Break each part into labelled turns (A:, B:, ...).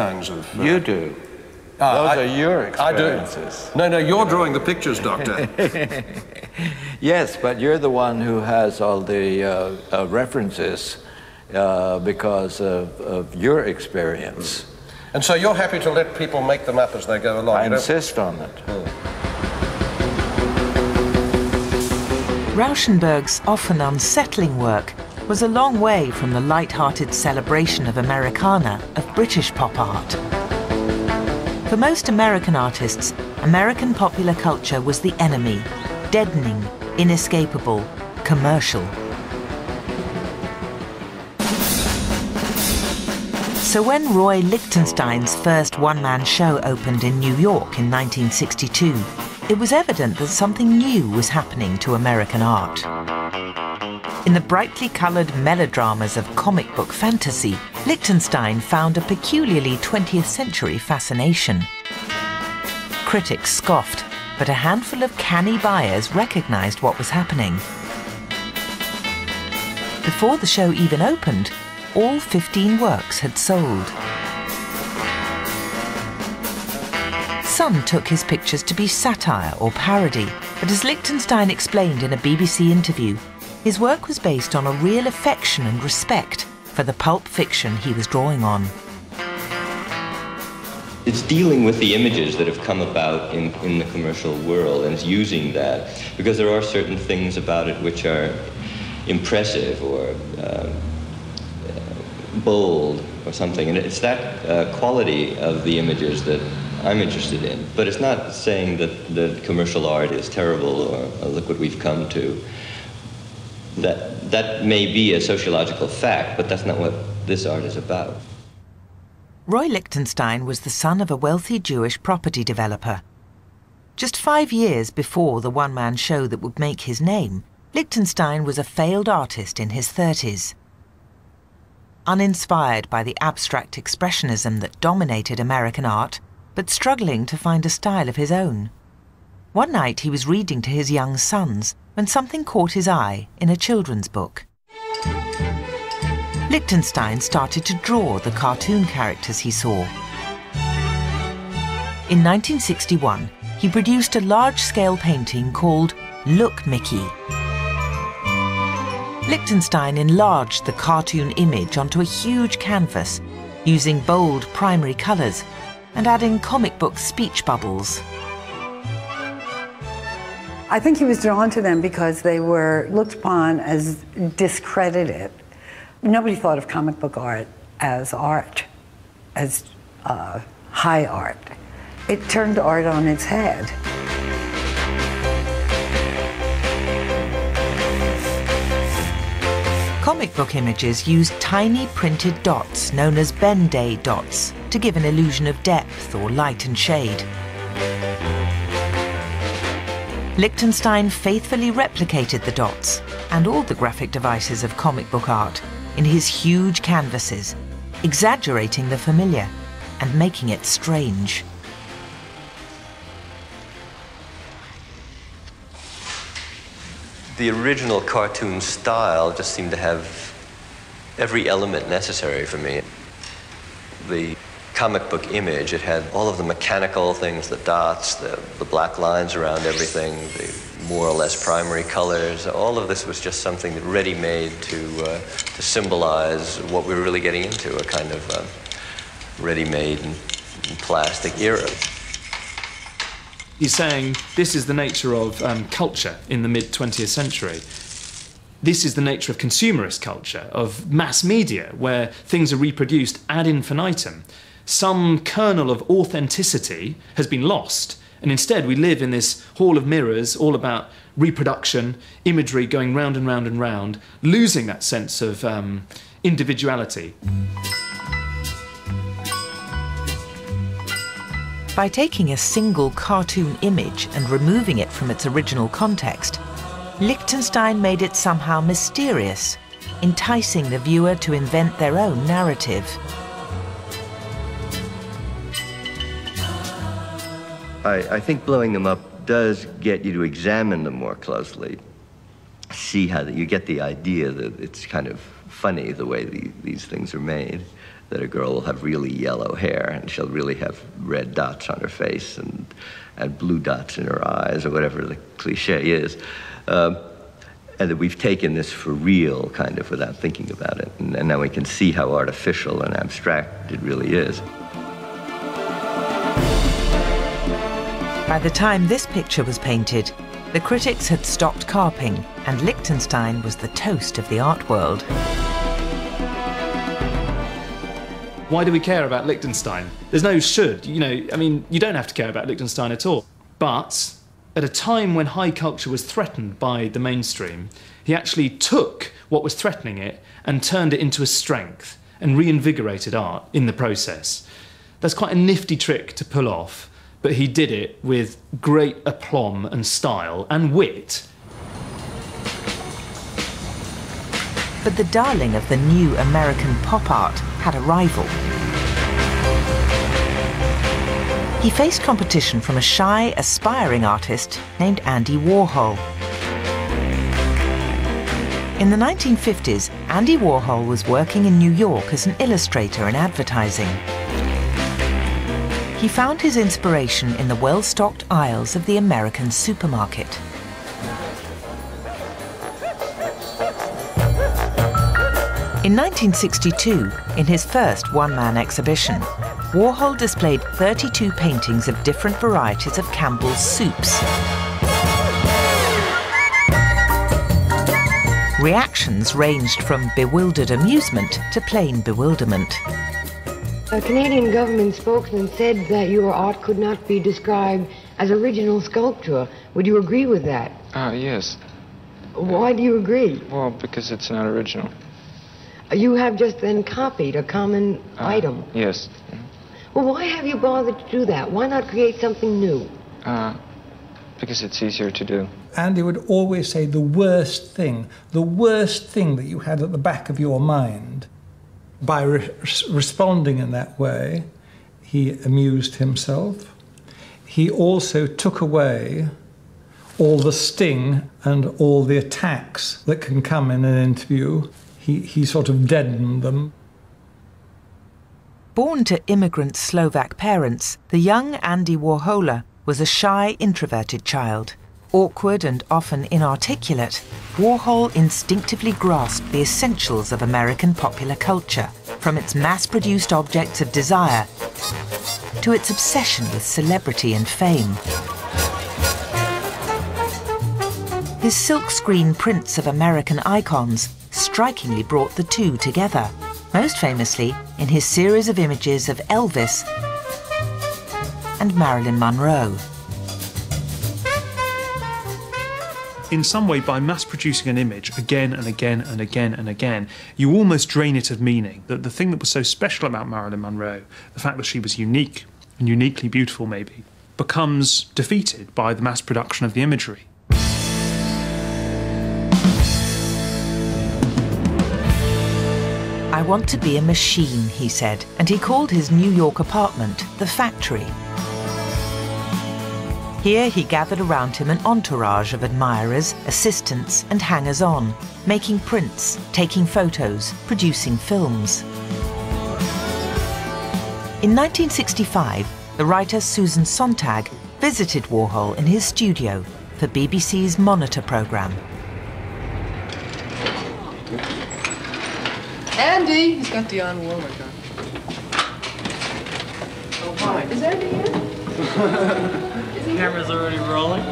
A: kinds of.
B: Uh, you do.
A: Uh,
B: Those
A: I,
B: are your
A: experiences. I do. No, no, you're drawing the pictures, Doctor.
B: yes, but you're the one who has all the uh, uh, references uh, because of, of, your experience.
A: And so you're happy to let people make them up as they go along?
B: I insist on it.
C: Rauschenberg's often unsettling work was a long way from the light-hearted celebration of Americana of British pop art. For most American artists, American popular culture was the enemy, deadening, inescapable, commercial. So when Roy Lichtenstein's first one-man show opened in New York in 1962, it was evident that something new was happening to American art. In the brightly coloured melodramas of comic book fantasy, Lichtenstein found a peculiarly 20th century fascination. Critics scoffed, but a handful of canny buyers recognised what was happening. Before the show even opened, all 15 works had sold. Some took his pictures to be satire or parody, but as Lichtenstein explained in a BBC interview, his work was based on a real affection and respect for the pulp fiction he was drawing on.
D: It's dealing with the images that have come about in, in the commercial world and it's using that because there are certain things about it which are impressive or uh, bold or something. And it's that uh, quality of the images that I'm interested in. But it's not saying that the commercial art is terrible or, or look what we've come to that, that may be a sociological fact, but that's not what this art is about.
C: Roy Lichtenstein was the son of a wealthy Jewish property developer. Just five years before the one-man show that would make his name, Lichtenstein was a failed artist in his 30s. Uninspired by the abstract expressionism that dominated American art, but struggling to find a style of his own. One night he was reading to his young sons when something caught his eye in a children's book. Lichtenstein started to draw the cartoon characters he saw. In 1961, he produced a large-scale painting called Look Mickey. Lichtenstein enlarged the cartoon image onto a huge canvas using bold primary colours and adding comic book speech bubbles.
E: I think he was drawn to them because they were looked upon as discredited. Nobody thought of comic book art as art, as uh, high art. It turned art on its head.
C: Comic book images use tiny printed dots known as Ben-Day dots to give an illusion of depth or light and shade. Lichtenstein faithfully replicated the dots and all the graphic devices of comic book art in his huge canvases, exaggerating the familiar and making it strange.
D: The original cartoon style just seemed to have every element necessary for me. The comic book image. It had all of the mechanical things, the dots, the, the black lines around everything, the more or less primary colors. All of this was just something that ready-made to, uh, to symbolize what we were really getting into, a kind of uh, ready-made plastic era.
F: He's saying this is the nature of um, culture in the mid 20th century. This is the nature of consumerist culture, of mass media, where things are reproduced ad infinitum some kernel of authenticity has been lost. And instead, we live in this hall of mirrors, all about reproduction, imagery going round and round and round, losing that sense of um, individuality.
C: By taking a single cartoon image and removing it from its original context, Lichtenstein made it somehow mysterious, enticing the viewer to invent their own narrative.
D: I, I think blowing them up does get you to examine them more closely. See how the, you get the idea that it's kind of funny the way the, these things are made. That a girl will have really yellow hair and she'll really have red dots on her face and, and blue dots in her eyes or whatever the cliche is. Um, and that we've taken this for real, kind of, without thinking about it. And, and now we can see how artificial and abstract it really is.
C: By the time this picture was painted, the critics had stopped carping, and Lichtenstein was the toast of the art world.
F: Why do we care about Lichtenstein? There's no should, you know, I mean, you don't have to care about Lichtenstein at all. But at a time when high culture was threatened by the mainstream, he actually took what was threatening it and turned it into a strength and reinvigorated art in the process. That's quite a nifty trick to pull off, but he did it with great aplomb and style and wit.
C: But the darling of the new American pop art had a rival. He faced competition from a shy, aspiring artist named Andy Warhol. In the 1950s, Andy Warhol was working in New York as an illustrator in advertising. He found his inspiration in the well-stocked aisles of the American supermarket. In 1962, in his first one-man exhibition, Warhol displayed 32 paintings of different varieties of Campbell's soups. Reactions ranged from bewildered amusement to plain bewilderment.
G: A Canadian government spokesman said that your art could not be described as original sculpture. Would you agree with that?
H: Ah, yes.
G: Why do you agree?
H: Well, because it's not original.
G: You have just then copied a common
H: Ah,
G: item.
H: Yes.
G: Well, why have you bothered to do that? Why not create something new?
H: Uh, because it's easier to do.
I: Andy would always say the worst thing, the worst thing that you had at the back of your mind. By re- responding in that way, he amused himself. He also took away all the sting and all the attacks that can come in an interview. He, he sort of deadened them.
C: Born to immigrant Slovak parents, the young Andy Warhola was a shy, introverted child. Awkward and often inarticulate, Warhol instinctively grasped the essentials of American popular culture, from its mass produced objects of desire to its obsession with celebrity and fame. His silkscreen prints of American icons strikingly brought the two together, most famously in his series of images of Elvis and Marilyn Monroe.
J: in some way, by mass producing an image again and again and again and again, you almost drain it of meaning. That the thing that was so special about Marilyn Monroe, the fact that she was unique and uniquely beautiful, maybe, becomes defeated by the mass production of the imagery.
C: I want to be a machine, he said, and he called his New York apartment the factory. Here he gathered around him an entourage of admirers, assistants, and hangers on, making prints, taking photos, producing films. In 1965, the writer Susan Sontag visited Warhol in his studio for BBC's Monitor programme.
K: Andy! He's got Warwick on. Oh, hi. Is Andy here?
L: Camera's already rolling.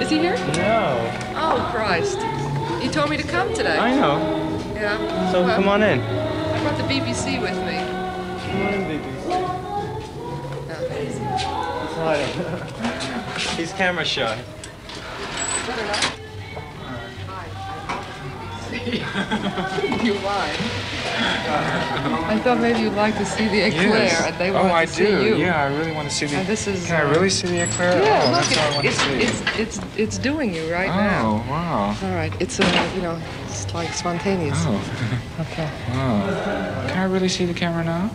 K: Is he here?
L: No.
K: Oh, Christ. He told me to come today.
L: I know.
K: Yeah.
L: So
K: Well,
L: come on in.
K: I brought the BBC with me.
L: Come on in, baby. Hide oh, He's camera shy.
K: you lied. I thought maybe you'd like to see the eclair,
H: Yes.
K: and they
H: oh,
K: want
H: I
K: to see
H: do.
K: you.
H: Yeah, I really want to see the.
K: And this is,
H: Can I
K: uh,
H: really see the eclair?
K: Yeah,
H: oh,
K: look,
H: that's all I want
K: it's,
H: to see.
K: it's, it's, it's, doing you right
H: oh,
K: now.
H: wow.
K: All right, it's uh, you know, it's like spontaneous.
H: Oh.
K: Okay.
H: Wow. Can I really see the camera now?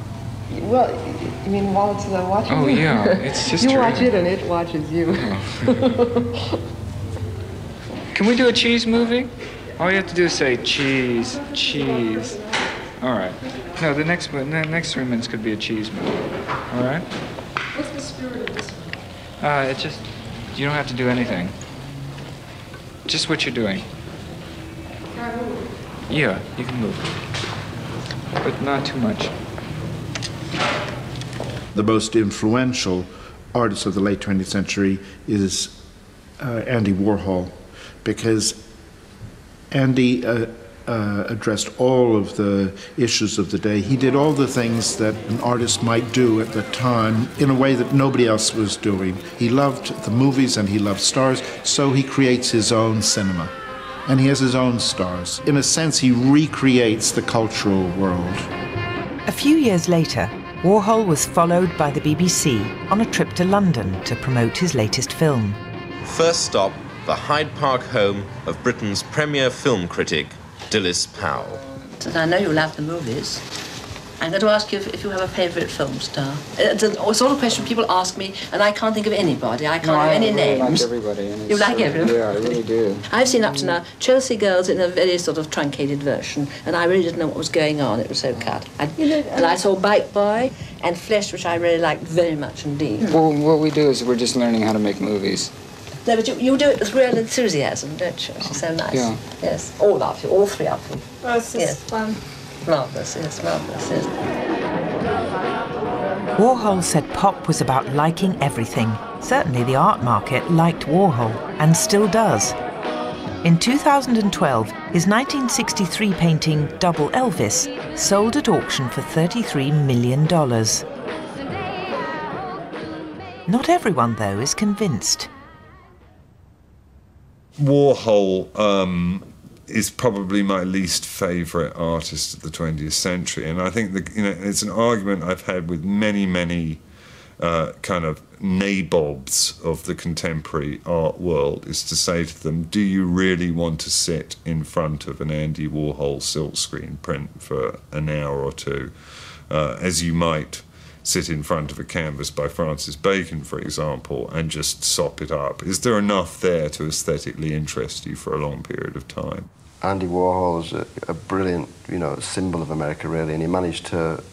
K: Well, you mean while it's uh, watching
H: Oh,
K: you?
H: yeah, it's
K: just.
H: you
K: watch it and it watches you.
H: Can we do a cheese movie? All you have to do is say cheese, cheese. All right. No, the next one- the next three minutes could be a cheese movie. All right?
K: What's the spirit of this one?
H: Uh, it just you don't have to do anything. Just what you're doing.
K: Can I move?
H: Yeah, you can move, but not too much.
M: The most influential artist of the late 20th century is uh, Andy Warhol, because Andy uh, uh, addressed all of the issues of the day. He did all the things that an artist might do at the time in a way that nobody else was doing. He loved the movies and he loved stars, so he creates his own cinema. And he has his own stars. In a sense, he recreates the cultural world.
C: A few years later, Warhol was followed by the BBC on a trip to London to promote his latest film.
N: First stop, the Hyde Park home of Britain's premier film critic, Dilys Powell.
O: And I know you love the movies. I'm going to ask you if, if you have a favourite film star. It's a sort of question people ask me, and I can't think of anybody. I can't
H: no,
O: have
H: I
O: any
H: really
O: names.
H: like everybody. And
O: You like
H: uh,
O: everyone?
H: Yeah, I really do.
O: I've seen up to now Chelsea Girls in a very sort of truncated version, and I really didn't know what was going on. It was so cut. And, and I saw Bike Boy and Flesh, which I really liked very much indeed.
H: Well, what we do is we're just learning how to make movies.
O: No, but you, you do it with real enthusiasm, don't you? She's so nice.
H: Yeah.
O: Yes, all of you, all three of you.
K: Oh, this just
O: Yes.
K: fun.
O: Marvellous, yes, marvellous, yes.
C: Warhol said pop was about liking everything. Certainly the art market liked Warhol, and still does. In 2012, his 1963 painting Double Elvis sold at auction for $33 million. Not everyone, though, is convinced.
P: Warhol um, is probably my least favourite artist of the 20th century, and I think you know it's an argument I've had with many, many uh, kind of nabobs of the contemporary art world. Is to say to them, do you really want to sit in front of an Andy Warhol silkscreen print for an hour or two, uh, as you might? Sit in front of a canvas by Francis Bacon, for example, and just sop it up? Is there enough there to aesthetically interest you for a long period of time?
Q: Andy Warhol is a, a brilliant, you know, symbol of America, really, and he managed to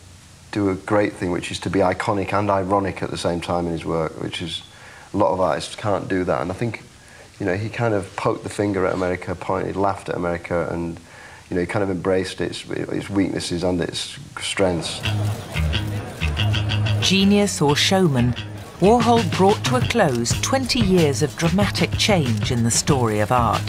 Q: do a great thing, which is to be iconic and ironic at the same time in his work, which is a lot of artists can't do that. And I think, you know, he kind of poked the finger at America, pointed, laughed at America, and you know, he kind of embraced its its weaknesses and its strengths.
C: Genius or showman, Warhol brought to a close 20 years of dramatic change in the story of art.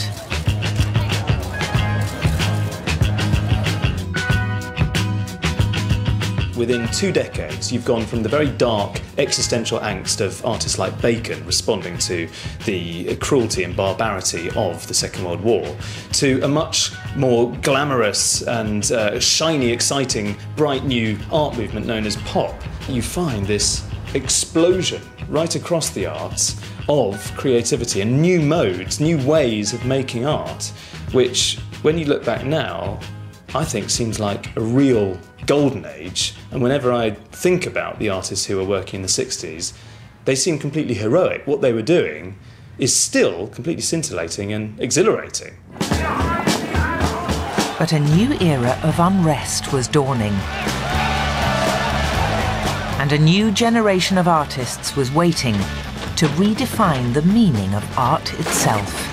F: Within two decades, you've gone from the very dark existential angst of artists like Bacon responding to the cruelty and barbarity of the Second World War to a much more glamorous and uh, shiny, exciting, bright new art movement known as pop. You find this explosion right across the arts of creativity and new modes, new ways of making art, which, when you look back now, I think seems like a real golden age. And whenever I think about the artists who were working in the 60s, they seem completely heroic. What they were doing is still completely scintillating and exhilarating.
C: But a new era of unrest was dawning. And a new generation of artists was waiting to redefine the meaning of art itself.